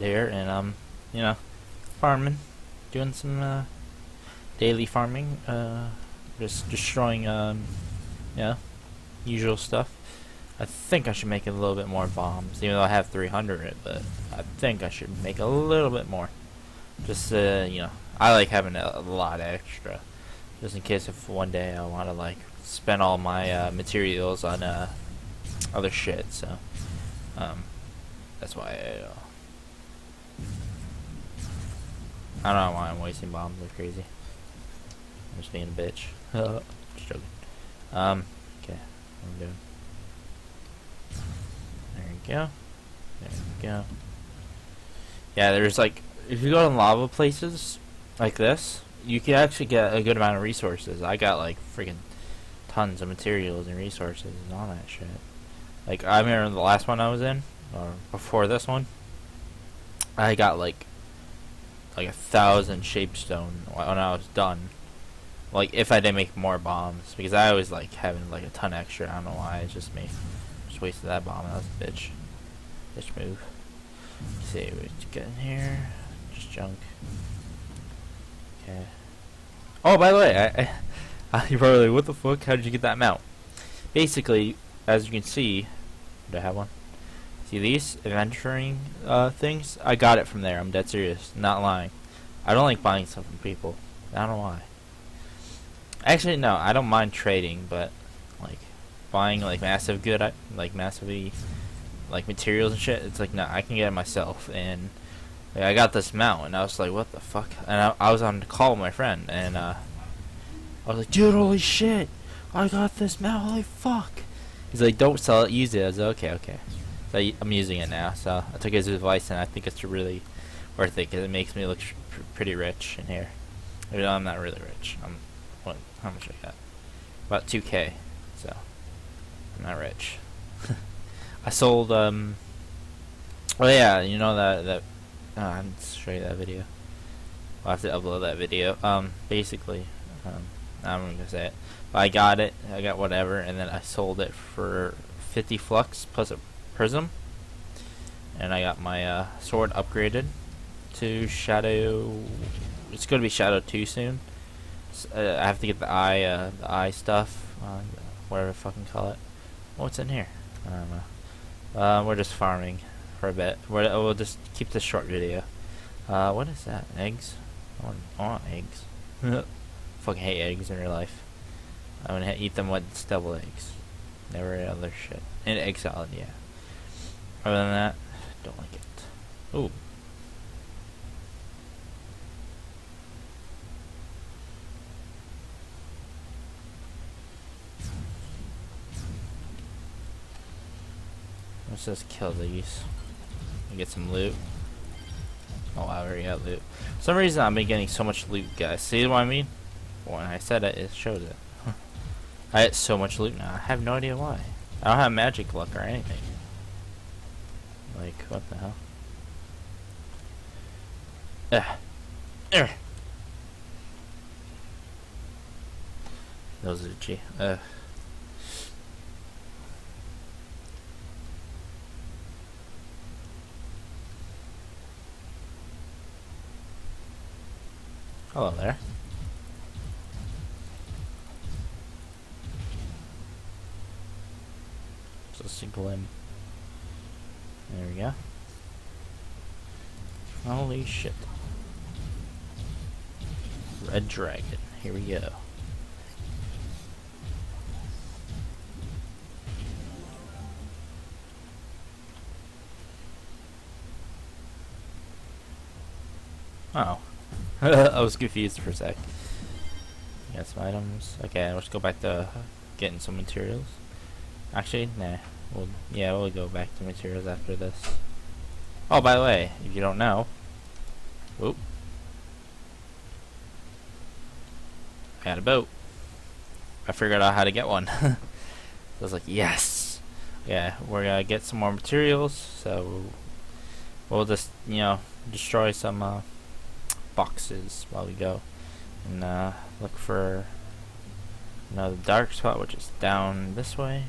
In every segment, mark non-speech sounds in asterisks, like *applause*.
Here, and I'm, um, you know, farming, doing some uh, daily farming, uh, just destroying um, know, usual stuff. I think I should make a little bit more bombs, even though I have 300 but I think I should make a little bit more. Just, uh, you know, I like having a, a lot extra, just in case if one day I want to, like, spend all my uh, materials on uh, other shit, so, um, that's why I, uh, I don't know why I'm wasting bombs, they're crazy. I'm just being a bitch. *laughs* just joking. Um, okay, I'm doing. There we go. There we go. Yeah, there's like, if you go to lava places like this, you can actually get a good amount of resources. I got like freaking tons of materials and resources and all that shit. Like, I remember the last one I was in, or before this one, I got like, like a thousand shapestone when I was done. Like, if I didn't make more bombs, because I always like having like a ton extra. I don't know why, it's just me. Just wasted that bomb. That was a bitch. Bitch move. Let's see what you got in here. Just junk. Okay. Oh, by the way, I, I, *laughs* you're probably like, what the fuck? How did you get that mount? Basically, as you can see, do I have one? See these adventuring uh, things? I got it from there. I'm dead serious. Not lying. I don't like buying stuff from people. I don't know why. Actually, no. I don't mind trading, but like buying like massive good, like massively like materials and shit. It's like no, I can get it myself. And like, I got this mount, and I was like, what the fuck? And I, I was on call with my friend, and uh, I was like, dude, holy shit, I got this mount. Holy fuck. He's like, don't sell it, use it. I was like, okay, okay. So I, am using it now. So I took his advice, and I think it's really worth it because it makes me look pr pretty rich in here. Even though I'm not really rich. I'm what? How much I got? About 2k. So I'm not rich. *laughs* I sold um. Oh yeah, you know that that. Oh, I didn't show you that video. I'll have to upload that video. Um, basically, um, I'm gonna say it. But I got it. I got whatever, and then I sold it for 50 flux plus a prism, and I got my uh, sword upgraded to shadow. It's gonna be shadow two soon. So, uh, I have to get the eye, uh, the eye stuff, uh, whatever fucking call it. What's in here? I don't know. Uh, we're just farming for a bit. we will just keep this short video. Uh, what is that? Eggs? I want, I want eggs. *laughs* Fucking hate eggs in real life. I'm gonna eat them with devil eggs. Never other shit. And egg salad, yeah. Other than that, don't like it. Ooh. Let's just kill these. And get some loot. Oh, I already got loot. For some reason I've been getting so much loot, guys. See what I mean? When I said it, it shows it. *laughs* I get so much loot now. I have no idea why. I don't have magic luck or anything. Like, what the hell? Ugh. Ugh. Those are G. Ugh. Hello there. Just a glim. There we go. Holy shit. Red Dragon. Here we go. Oh. *laughs* I was confused for a sec. Got some items. Okay, let's go back to getting some materials. Actually, nah. We'll, yeah, we'll go back to materials after this. Oh, by the way, if you don't know, whoop, I had a boat. I figured out how to get one. *laughs* I was like, yes. Yeah, we're gonna get some more materials, so we'll just, you know, destroy some uh, boxes while we go and uh, look for another dark spot which is down this way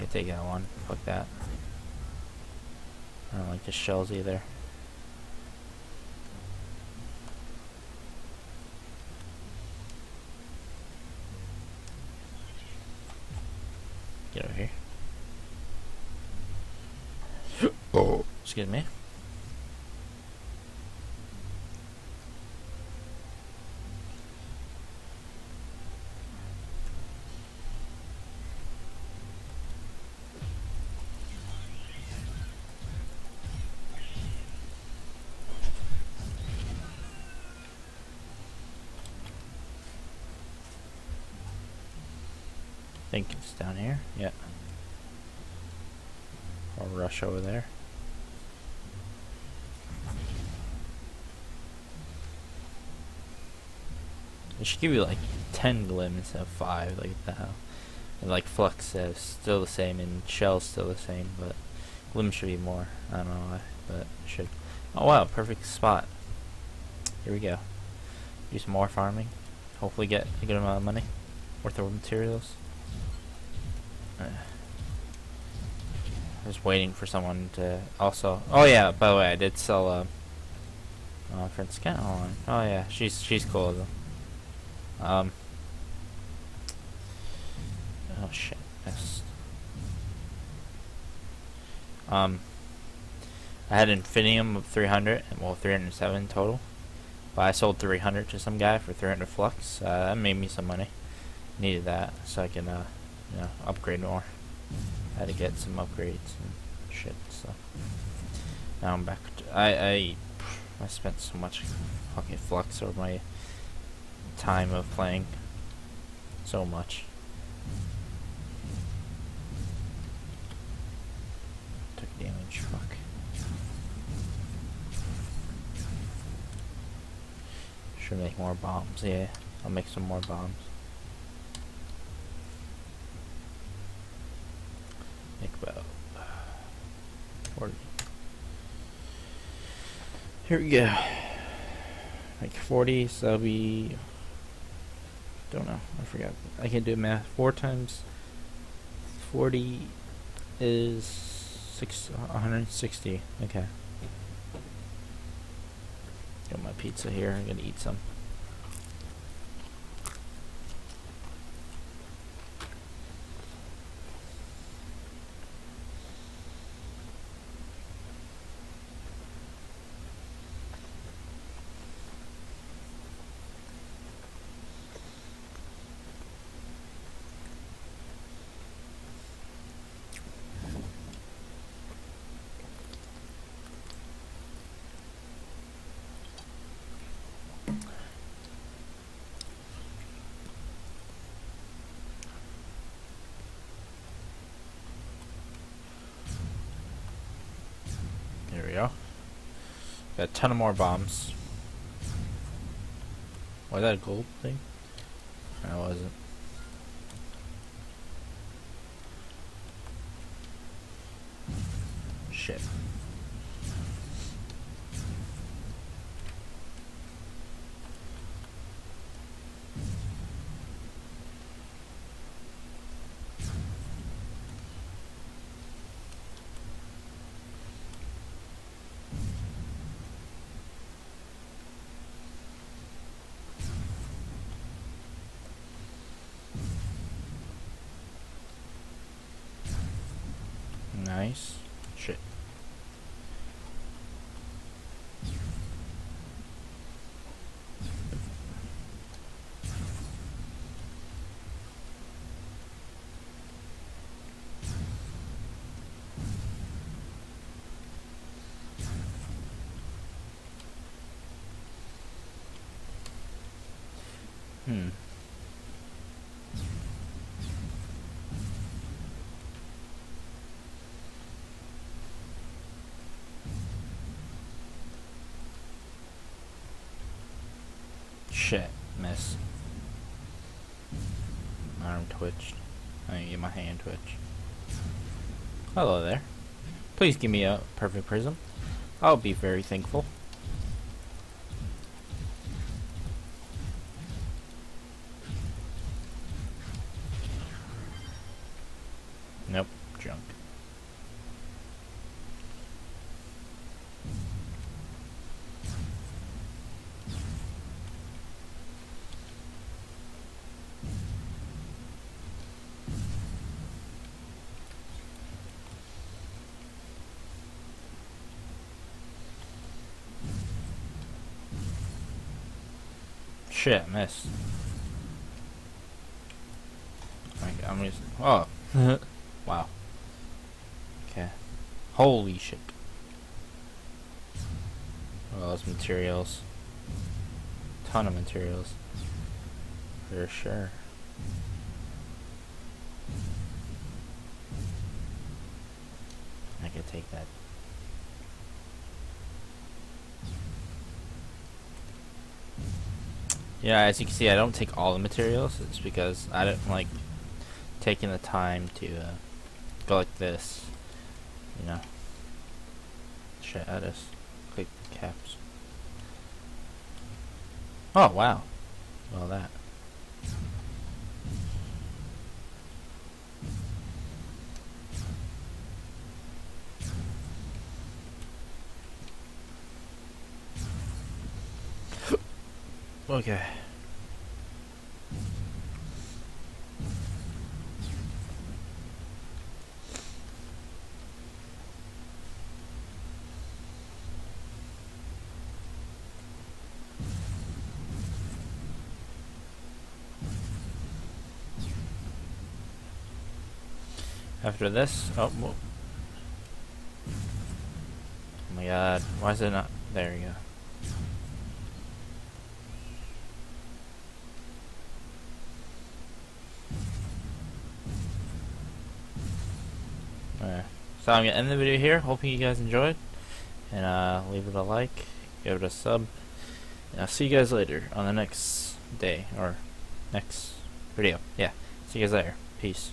I'm take that one fuck that I don't like the shells either. Get over here. oh. Excuse me. Think it's down here. Yeah. Or rush over there. It should give you like 10 glim instead of 5, like hell. And like flux is still the same and shell's still the same, but glim should be more. I don't know why, but should. Oh wow, perfect spot. Here we go. Do some more farming. Hopefully get a good amount of money worth of materials. Was waiting for someone to also. Oh yeah, by the way, I did sell uh, uh Prince Kent on. Oh yeah, she's she's cool though. Um. Oh shit. Um. I had Infinium of 300, well 307 total. But I sold 300 to some guy for 300 flux. Uh, that made me some money. Needed that so I can, uh, you know, upgrade more had to get some upgrades and shit. So now I'm back. To, I I I spent so much fucking flux over my time of playing. So much. Took damage. Fuck. Should make more bombs. Yeah, I'll make some more bombs. Make about uh, 40. Here we go. Like 40, so that'll be. Don't know. I forgot. I can't do math. 4 times 40 is six, 160. Okay. Got my pizza here. I'm gonna eat some. Got a ton of more bombs. Was that a gold thing? It wasn't. Shit. Nice. Shit. Hmm. Shit, miss. My arm twitched. I need get my hand twitch. Hello there. Please give me a perfect prism. I'll be very thankful. Nope, junk. Shit, missed. Okay, I'm just. Oh. *laughs* wow. Okay. Holy shit. Well, those materials. Ton of materials. For sure. I could take that. Yeah, as you can see, I don't take all the materials. It's because I don't like taking the time to uh, go like this. You know. Shit, I just click caps. Oh, wow. Well, that. Okay. After this, oh, whoa. oh my god, why is it not? There you go. So I'm gonna end the video here. Hoping you guys enjoyed, and uh, leave it a like, give it a sub, and I'll see you guys later on the next day or next video. Yeah, see you guys later. Peace.